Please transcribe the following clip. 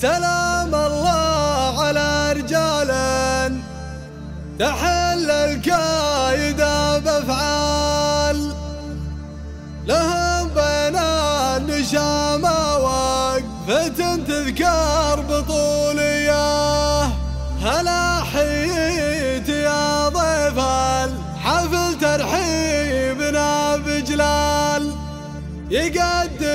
سلام الله على رجال تحل الكايدة بأفعال. لهم بين النشامة وقفة تذكر بطولية. هلا حييت يا ضيف الحفل ترحيبنا بجلال؟ يقدم